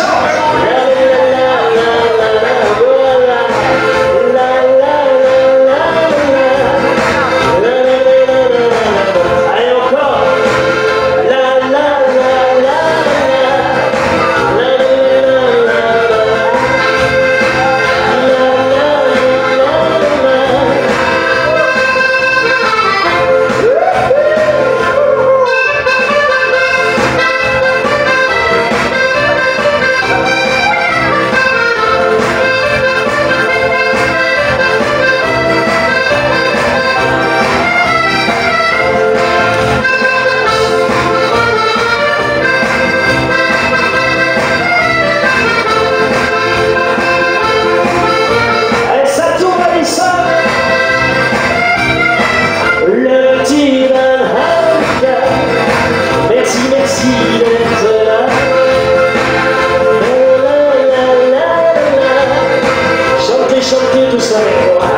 Allez Yes, sorry.